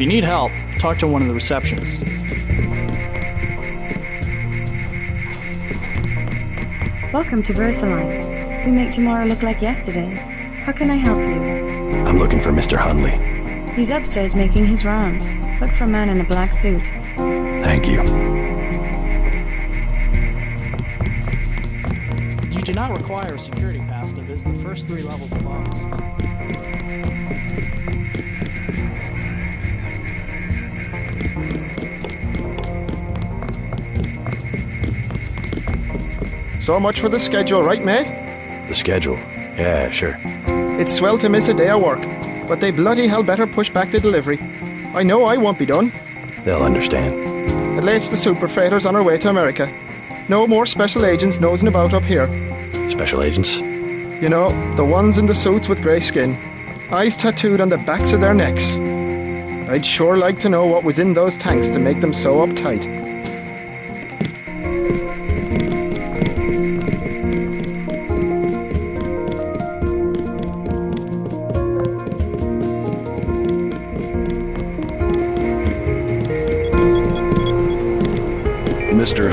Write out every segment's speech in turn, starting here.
If you need help, talk to one of the receptionists. Welcome to VersaLife. We make tomorrow look like yesterday. How can I help you? I'm looking for Mr. Hundley. He's upstairs making his rounds. Look for a man in a black suit. Thank you. You do not require a security pass to visit the first three levels of offices. So much for the schedule, right, mate? The schedule. Yeah, sure. It's swell to miss a day of work, but they bloody hell better push back the delivery. I know I won't be done. They'll understand. At least the super freighters on our way to America. No more special agents nosing about up here. Special agents? You know, the ones in the suits with grey skin. Eyes tattooed on the backs of their necks. I'd sure like to know what was in those tanks to make them so uptight.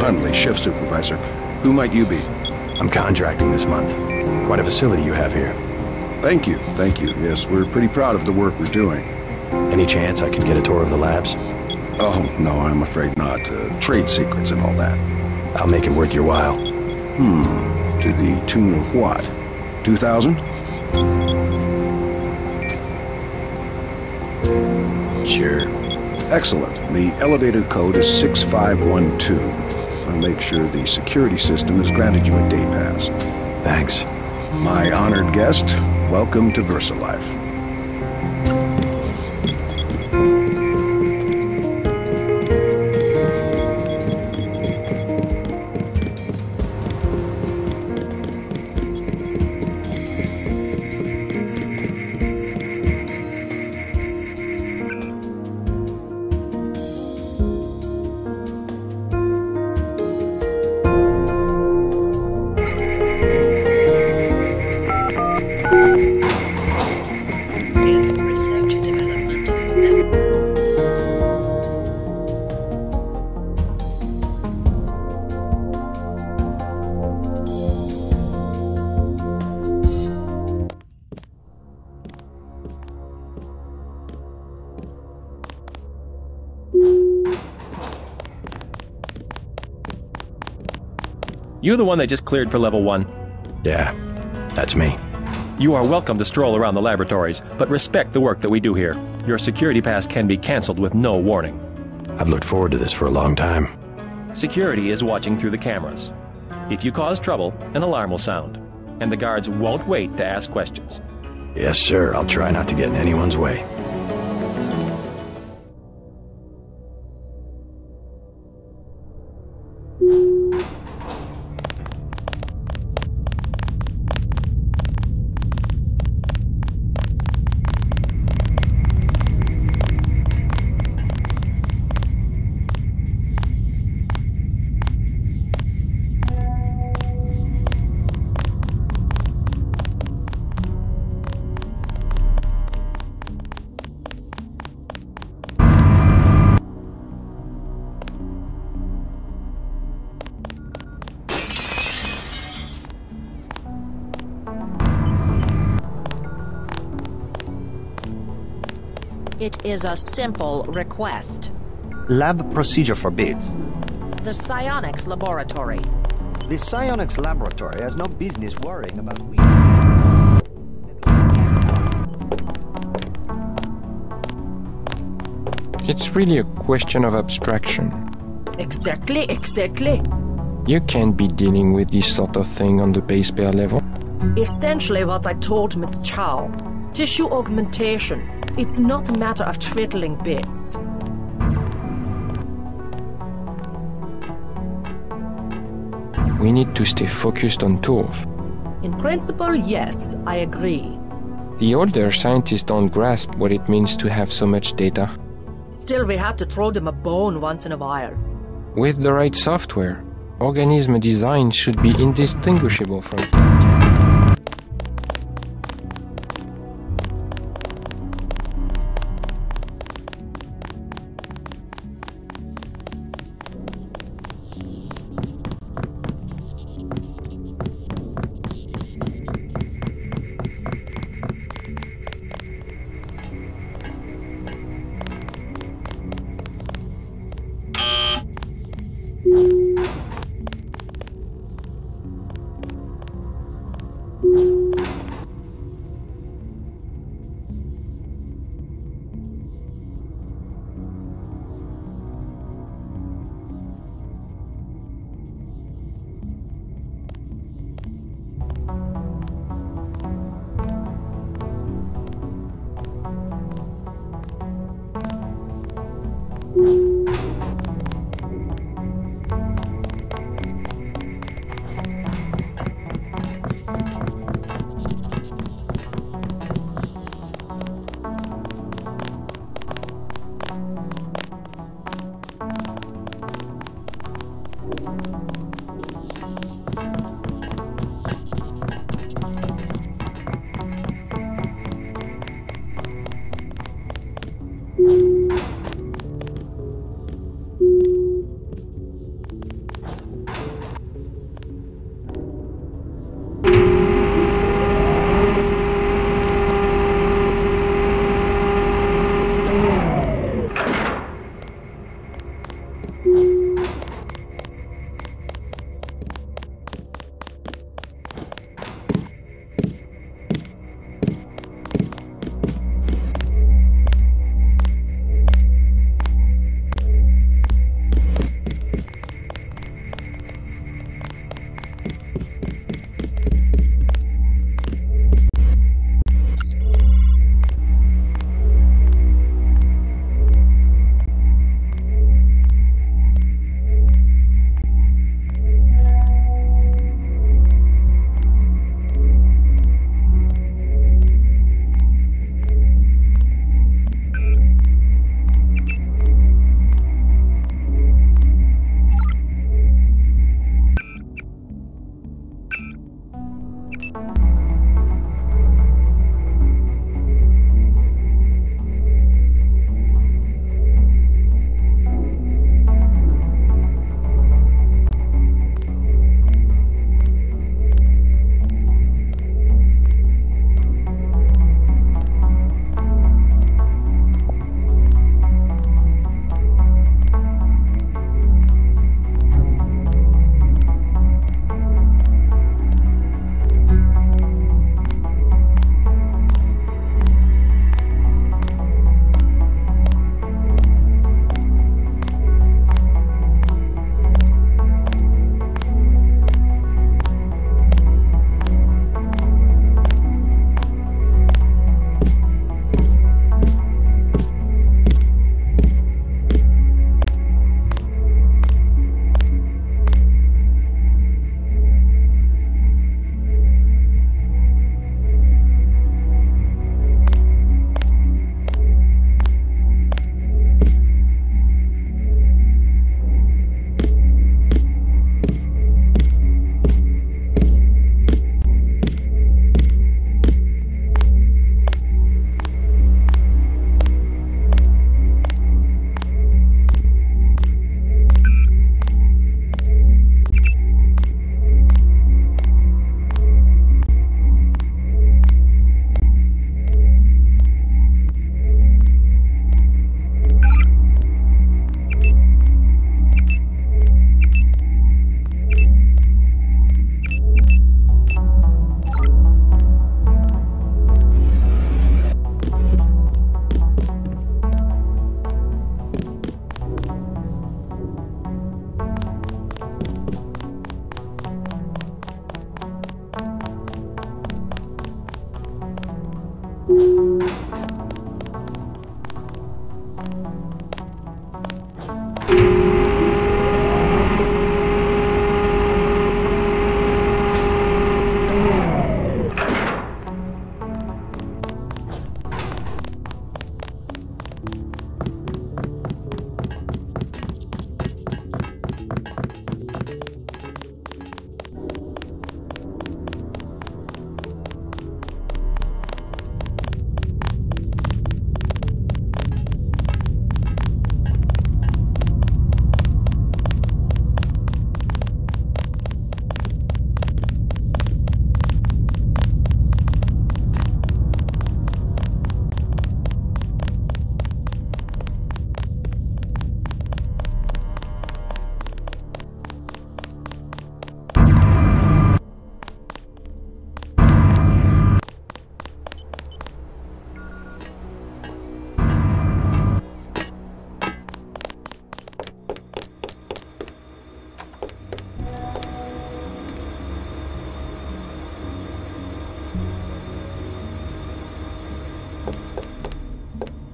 Hundley, shift supervisor. Who might you be? I'm contracting this month. Quite a facility you have here. Thank you, thank you. Yes, we're pretty proud of the work we're doing. Any chance I could get a tour of the labs? Oh, no, I'm afraid not. Uh, trade secrets and all that. I'll make it worth your while. Hmm, to the tune of what? 2,000? Sure. Excellent. The elevator code is 6512. I'll make sure the security system has granted you a day pass. Thanks. My honored guest, welcome to VersaLife. You the one they just cleared for level 1? Yeah, that's me. You are welcome to stroll around the laboratories, but respect the work that we do here. Your security pass can be cancelled with no warning. I've looked forward to this for a long time. Security is watching through the cameras. If you cause trouble, an alarm will sound, and the guards won't wait to ask questions. Yes, sir. I'll try not to get in anyone's way. Is a simple request. Lab procedure forbids. The psionics laboratory. The psionics laboratory has no business worrying about we. It's really a question of abstraction. Exactly, exactly. You can't be dealing with this sort of thing on the base pair level. Essentially what I told Miss Chow. Tissue augmentation. It's not a matter of twiddling bits. We need to stay focused on tools. In principle, yes, I agree. The older scientists don't grasp what it means to have so much data. Still, we have to throw them a bone once in a while. With the right software, organism design should be indistinguishable from.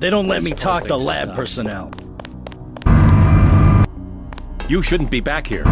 They don't let me talk to lab suck. personnel. You shouldn't be back here.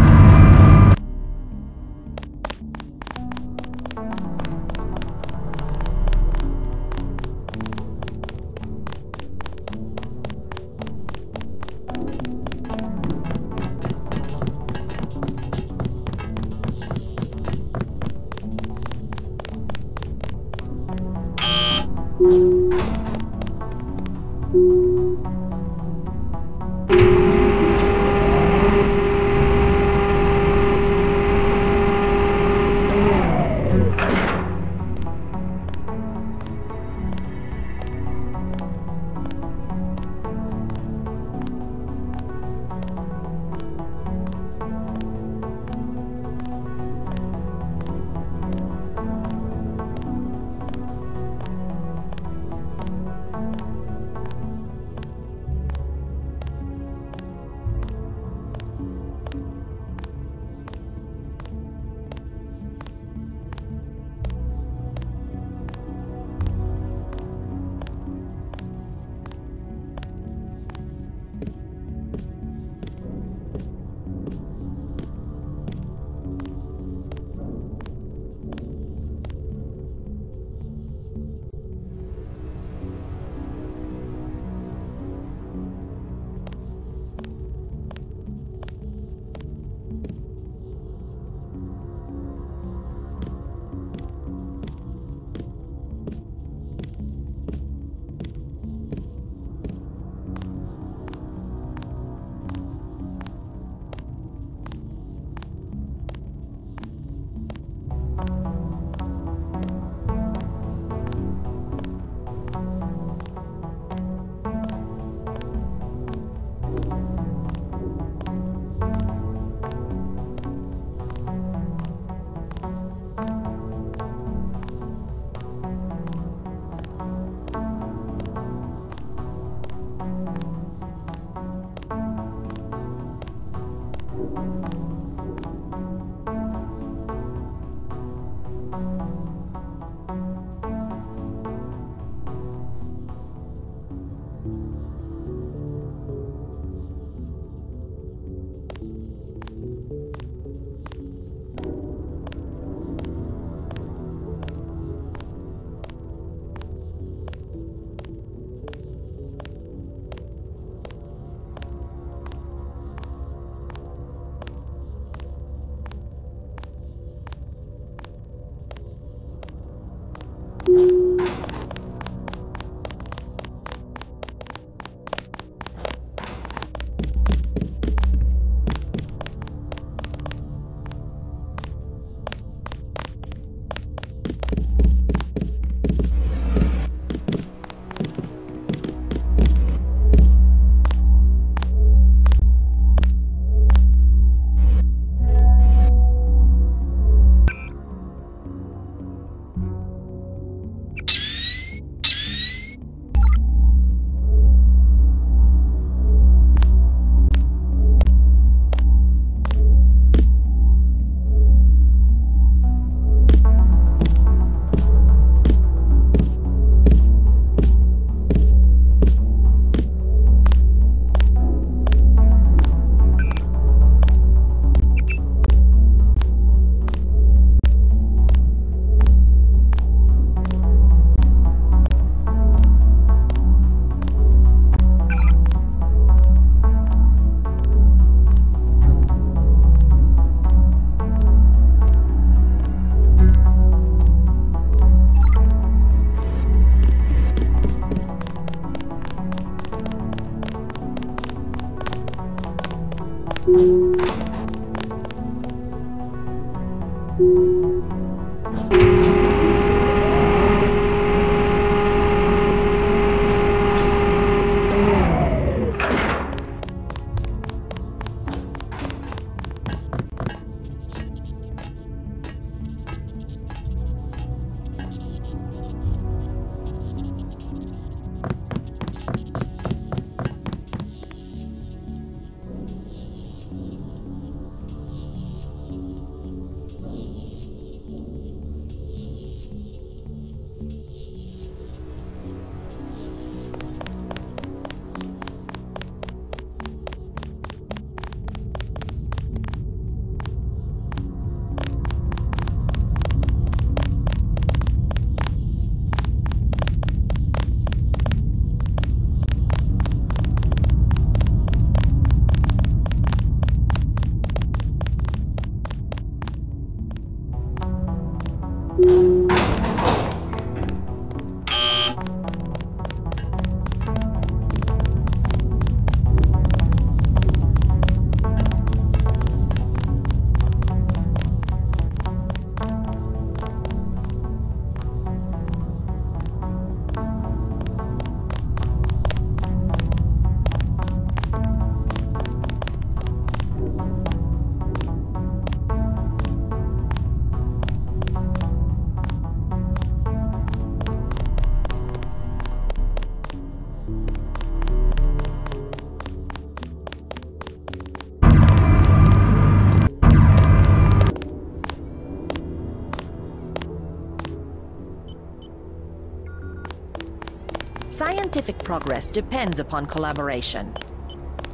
Progress depends upon collaboration.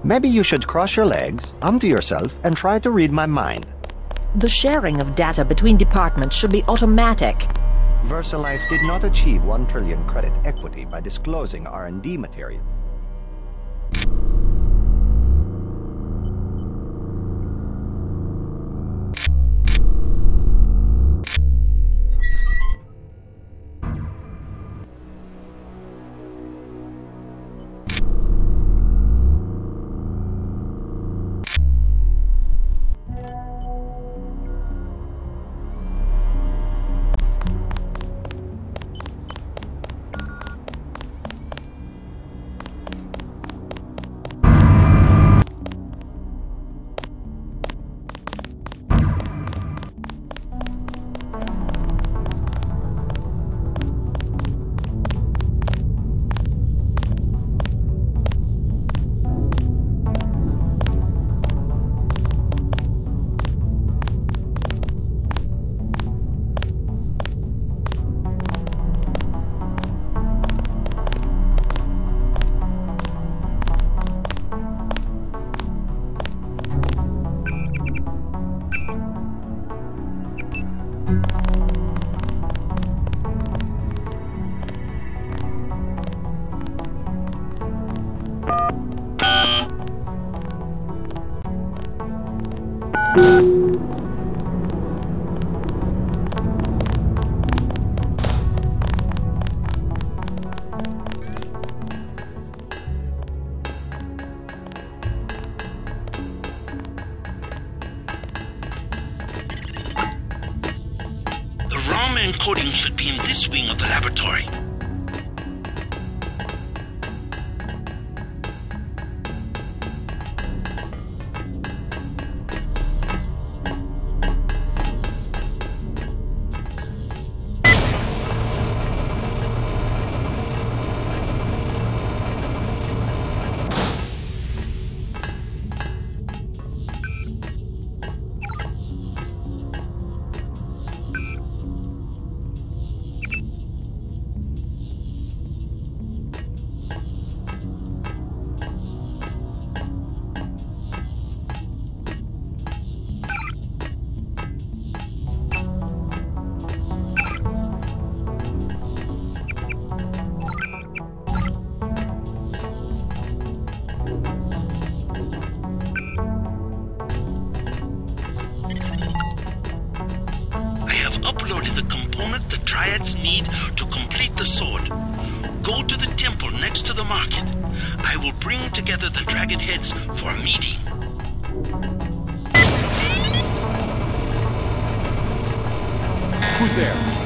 Maybe you should cross your legs, onto yourself, and try to read my mind. The sharing of data between departments should be automatic. VersaLife did not achieve 1 trillion credit equity by disclosing R&D materials. Who's there?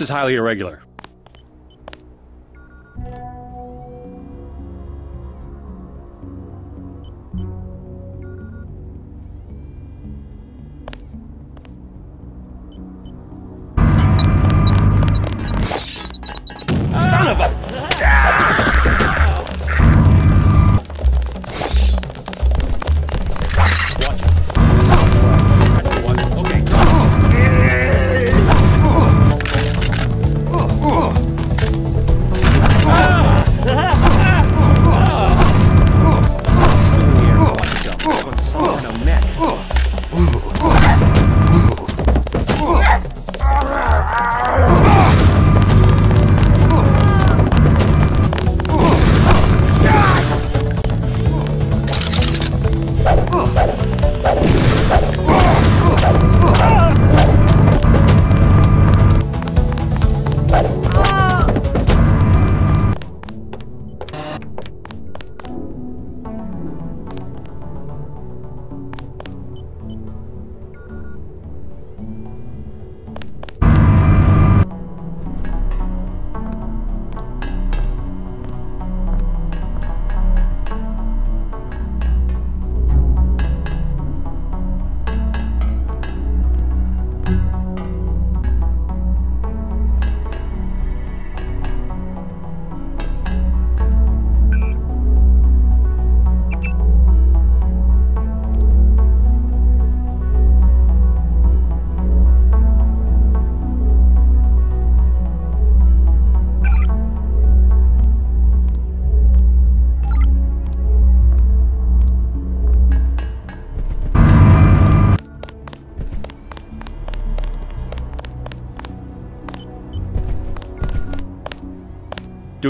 This is highly irregular.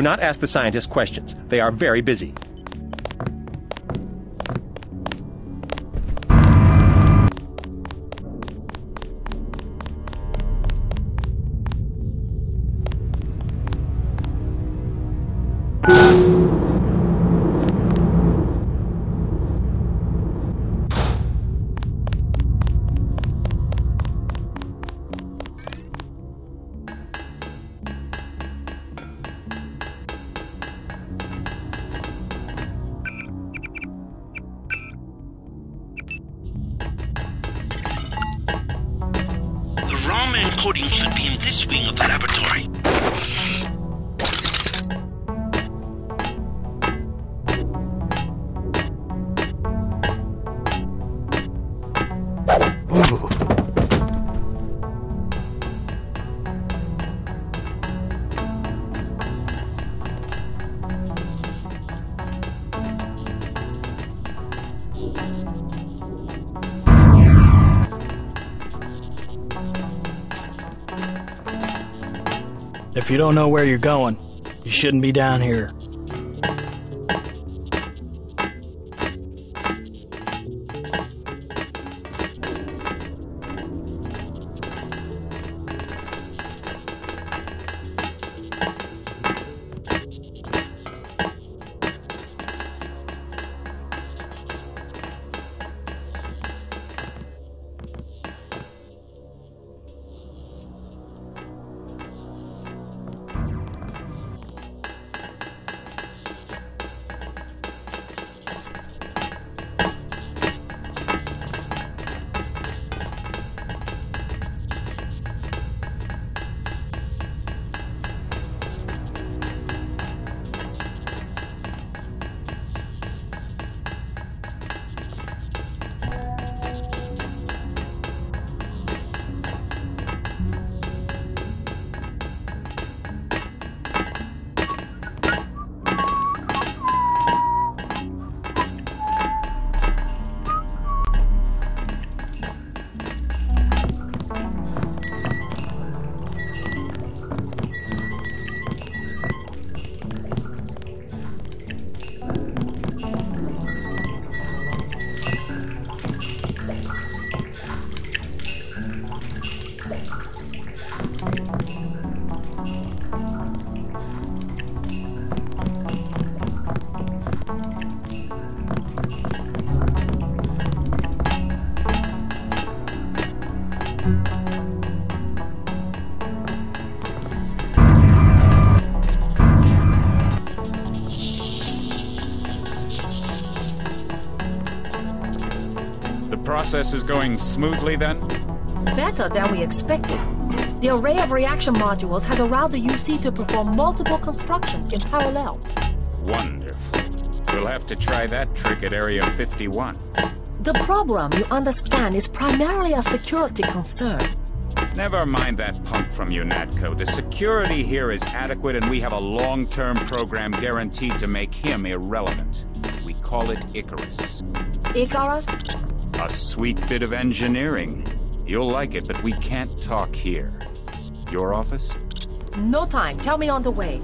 Do not ask the scientists questions. They are very busy. If you don't know where you're going, you shouldn't be down here. The process is going smoothly then? Better than we expected. The array of reaction modules has allowed the UC to perform multiple constructions in parallel. Wonderful. We'll have to try that trick at Area 51. The problem, you understand, is primarily a security concern. Never mind that punk from UNATCO. The security here is adequate, and we have a long-term program guaranteed to make him irrelevant. We call it Icarus. Icarus? A sweet bit of engineering. You'll like it, but we can't talk here. Your office? No time. Tell me on the way.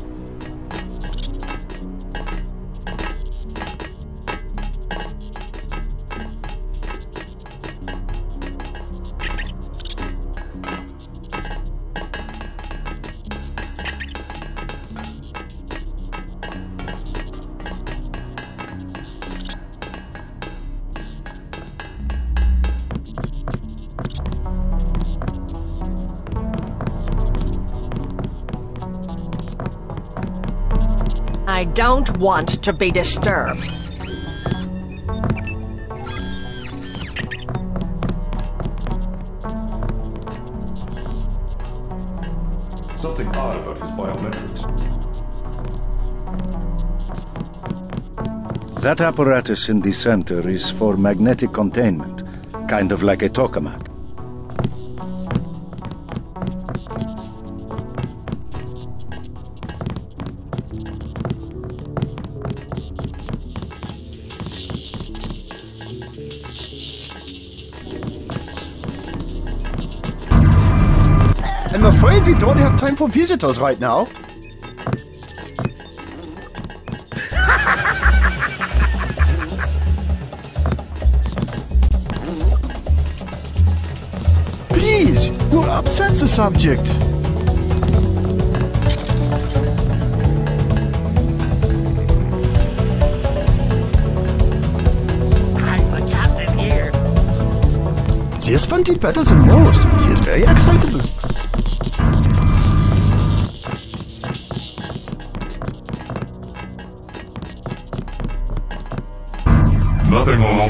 I don't want to be disturbed. Something odd about his biometrics. That apparatus in the center is for magnetic containment, kind of like a tokamak. For visitors right now. Please, you'll upset the subject. I'm the captain here. This one did better than most. He is very excitable.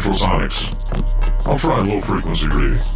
On. I'll try low frequency reading.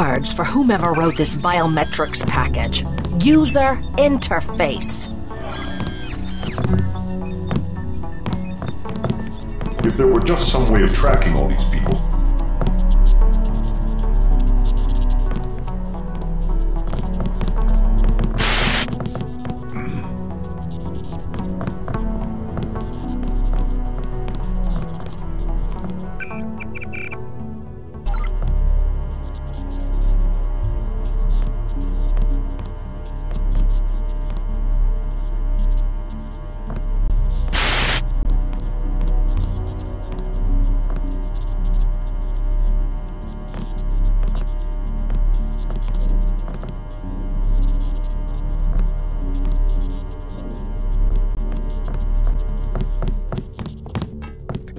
Words for whomever wrote this biometrics package. User interface. If there were just some way of tracking all these people.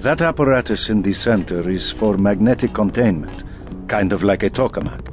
That apparatus in the center is for magnetic containment, kind of like a tokamak.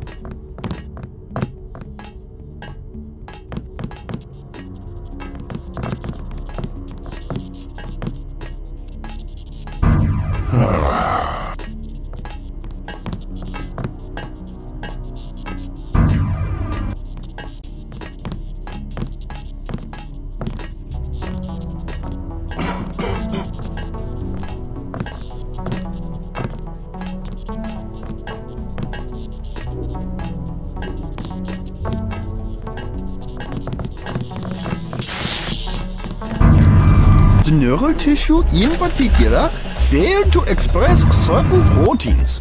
Tissue in particular fail to express certain proteins.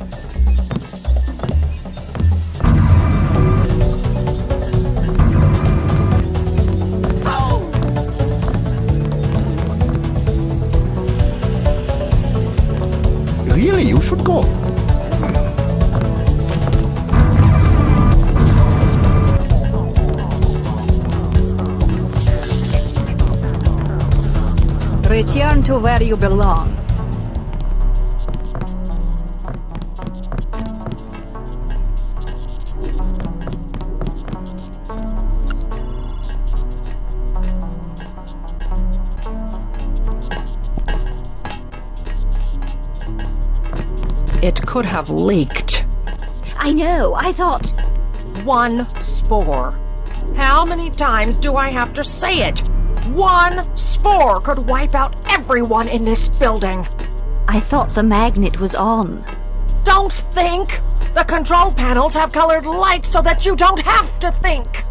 Where you belong. It could have leaked. I know, I thought. One spore. How many times do I have to say it? One spore could wipe out everyone in this building. I thought the magnet was on. Don't think! The control panels have colored lights so that you don't have to think!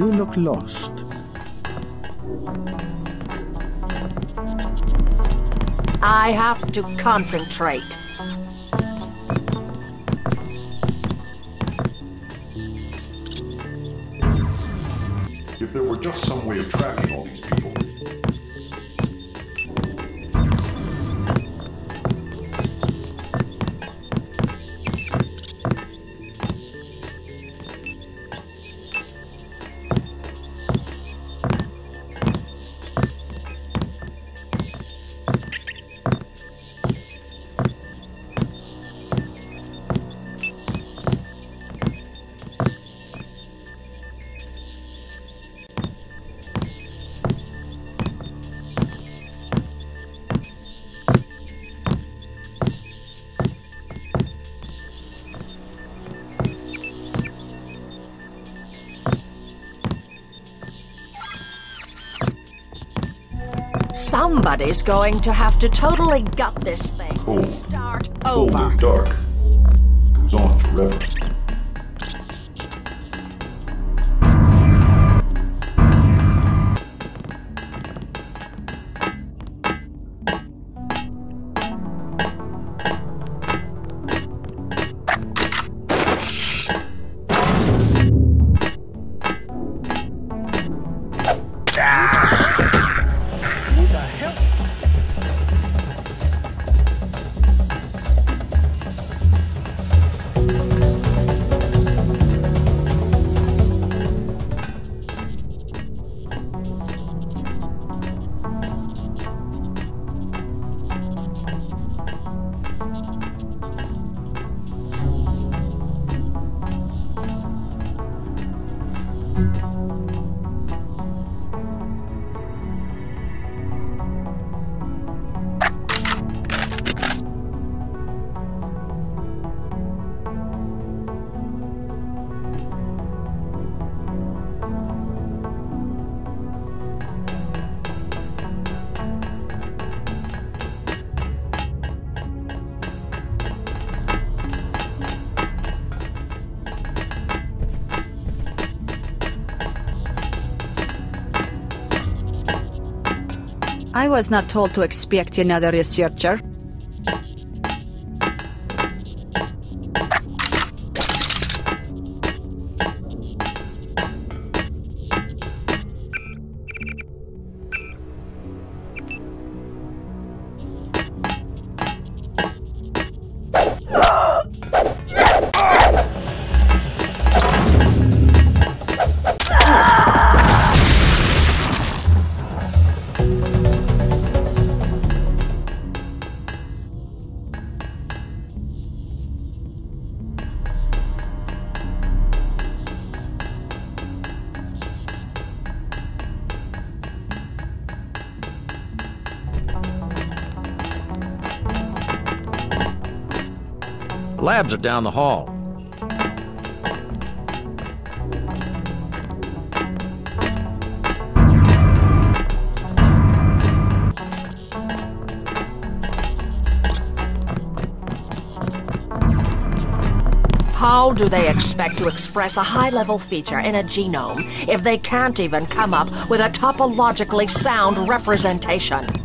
You look lost. I have to concentrate. Somebody's going to have to totally gut this thing. Cold. Start Cold over. and dark. Goes on forever. Was not told to expect another researcher. Are down the hall. How do they expect to express a high level feature in a genome if they can't even come up with a topologically sound representation?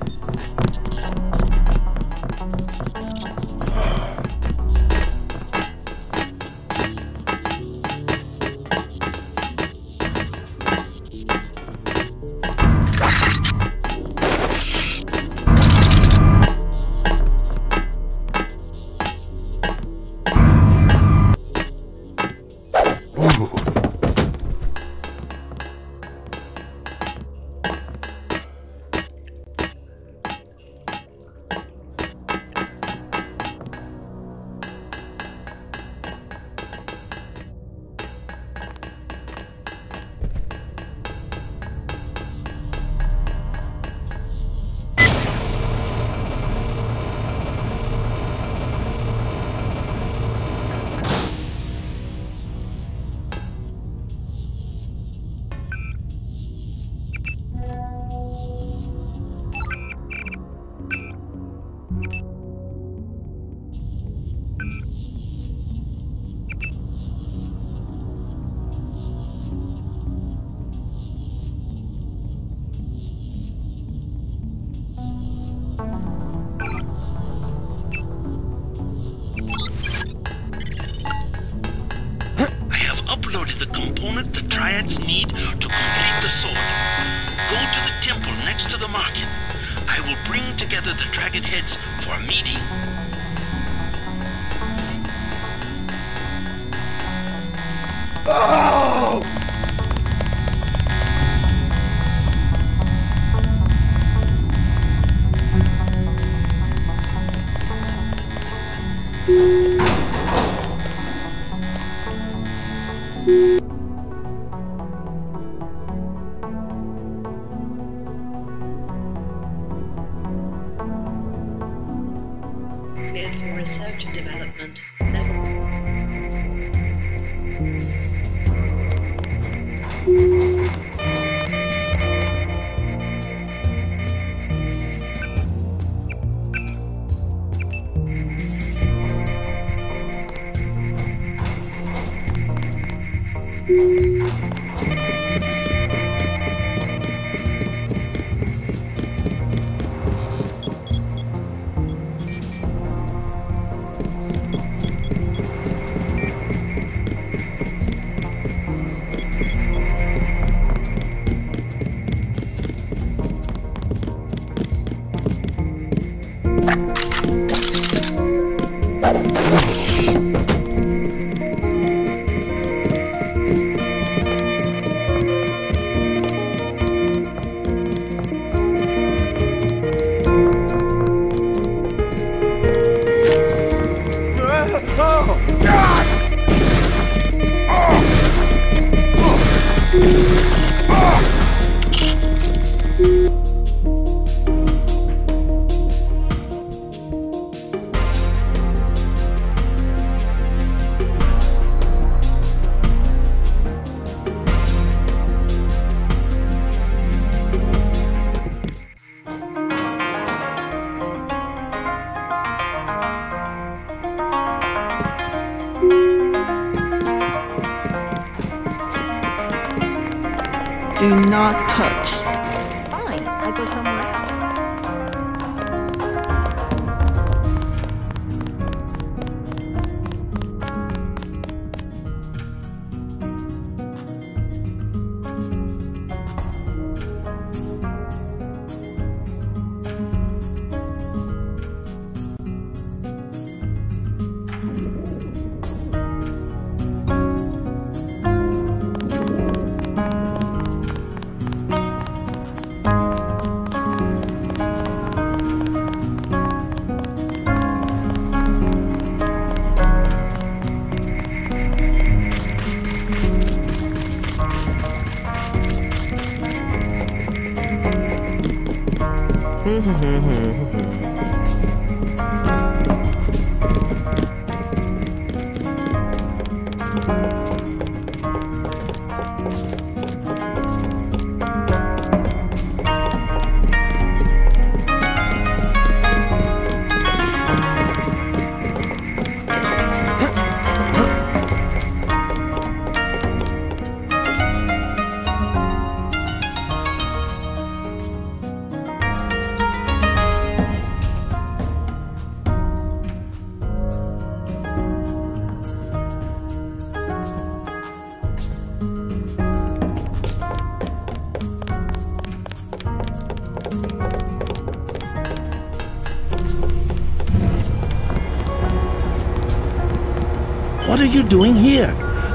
What are you doing here?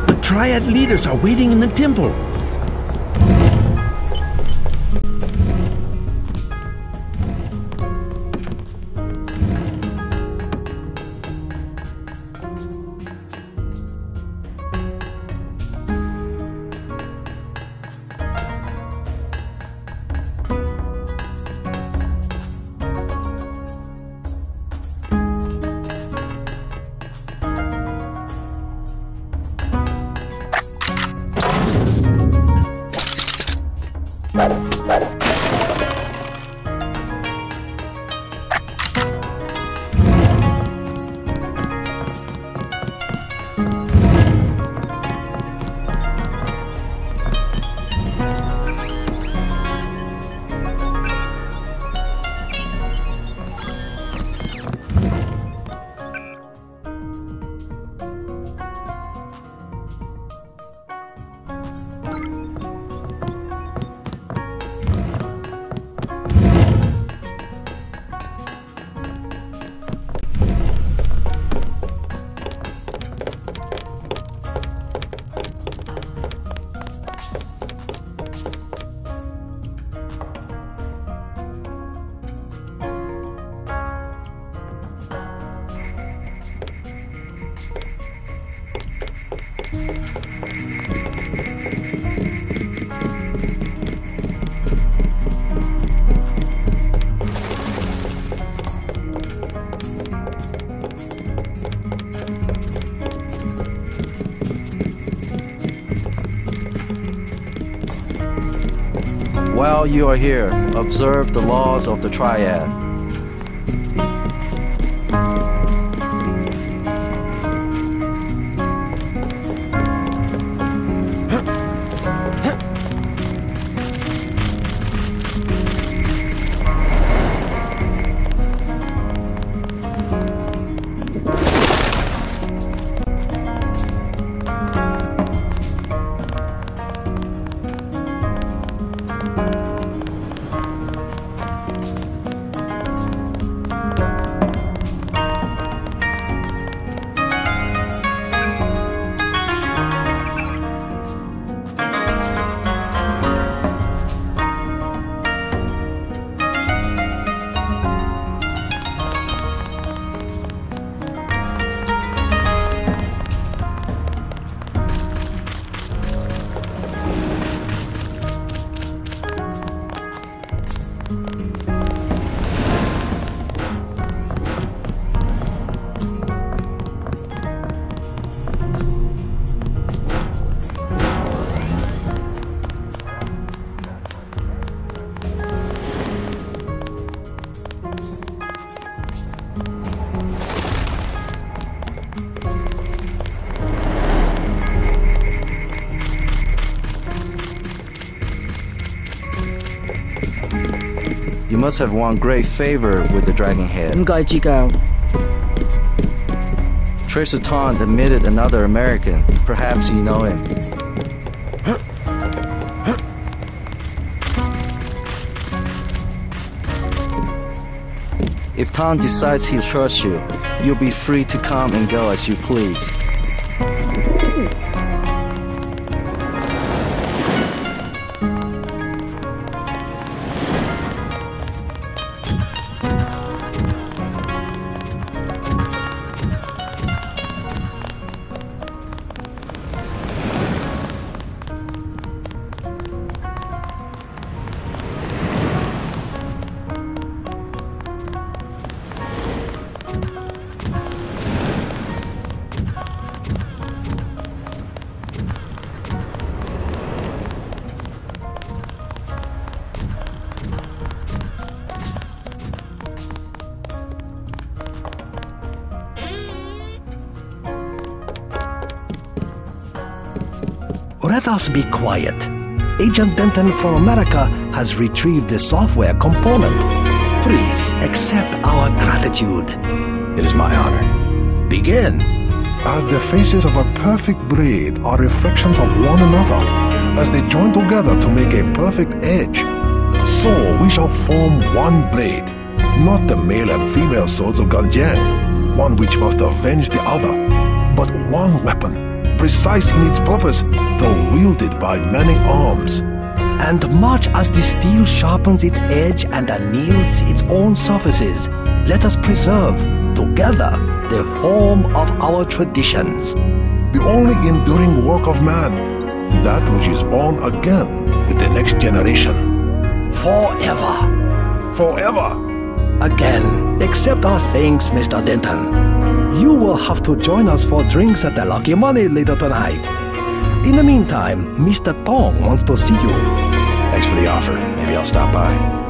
The Triad leaders are waiting in the temple. While you are here, observe the laws of the Triad. must have won great favor with the Dragon Head. 唔该，主教。 Tracer Taunt admitted another American. Perhaps you know him. If Tom decides he'll trust you, you'll be free to come and go as you please. Us be quiet. Agent Denton from America has retrieved the software component. Please accept our gratitude. It is my honor. Begin. As the faces of a perfect braid are reflections of one another, as they join together to make a perfect edge, so we shall form one blade, not the male and female swords of Ganjiang, one which must avenge the other, but one weapon, precise in its purpose, though wielded by many arms. And much as the steel sharpens its edge and anneals its own surfaces, let us preserve, together, the form of our traditions. The only enduring work of man, that which is born again with the next generation. Forever. Forever. Again, accept our thanks, Mr. Denton. You will have to join us for drinks at the Lucky Money later tonight. In the meantime, Mr. Tong wants to see you. Thanks for the offer. Maybe I'll stop by.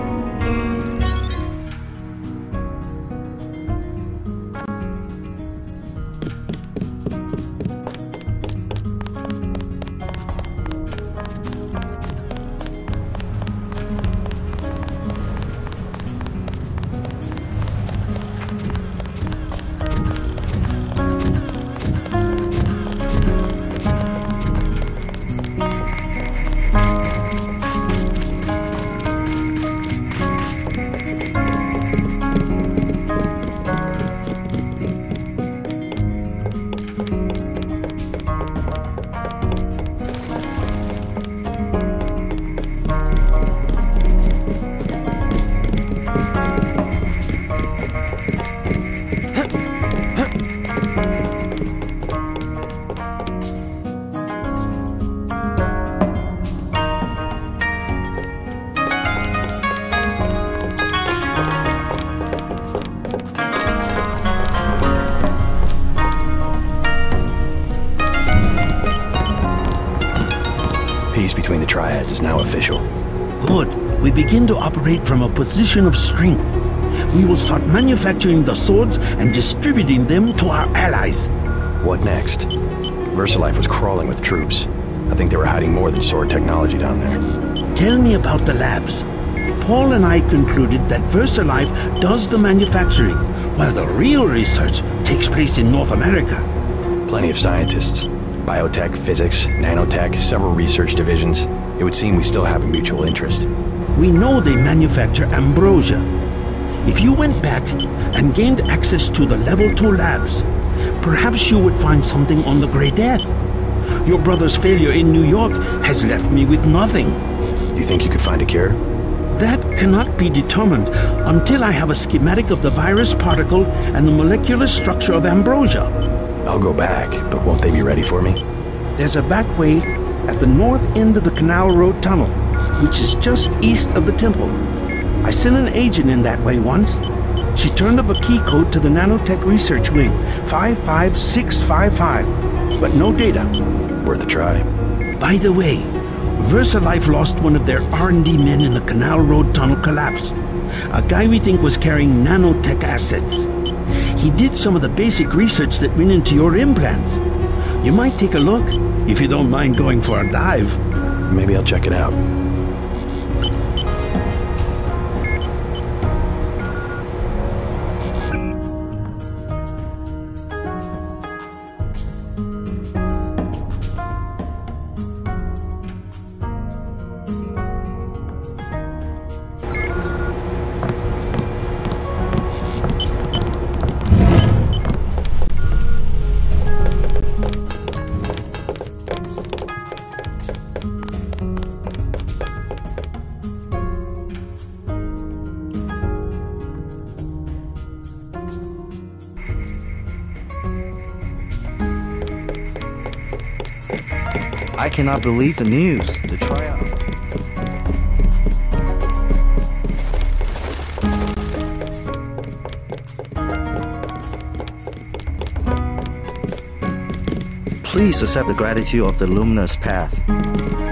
Begin to operate from a position of strength. We will start manufacturing the swords and distributing them to our allies. What next? VersaLife was crawling with troops. I think they were hiding more than sword technology down there. Tell me about the labs. Paul and I concluded that VersaLife does the manufacturing, while the real research takes place in North America. Plenty of scientists. Biotech, physics, nanotech, several research divisions. It would seem we still have a mutual interest. We know they manufacture ambrosia. If you went back and gained access to the Level 2 labs, perhaps you would find something on the Grey Death. Your brother's failure in New York has left me with nothing. You think you could find a cure? That cannot be determined until I have a schematic of the virus particle and the molecular structure of ambrosia. I'll go back, but won't they be ready for me? There's a back way at the north end of the Canal Road Tunnel, which is just east of the temple. I sent an agent in that way once. She turned up a key code to the nanotech research wing, 55655, but no data. Worth a try. By the way, VersaLife lost one of their R&D men in the Canal Road tunnel collapse. A guy we think was carrying nanotech assets. He did some of the basic research that went into your implants. You might take a look, if you don't mind going for a dive. Maybe I'll check it out. Believe the news. The trial. Please accept the gratitude of the luminous path.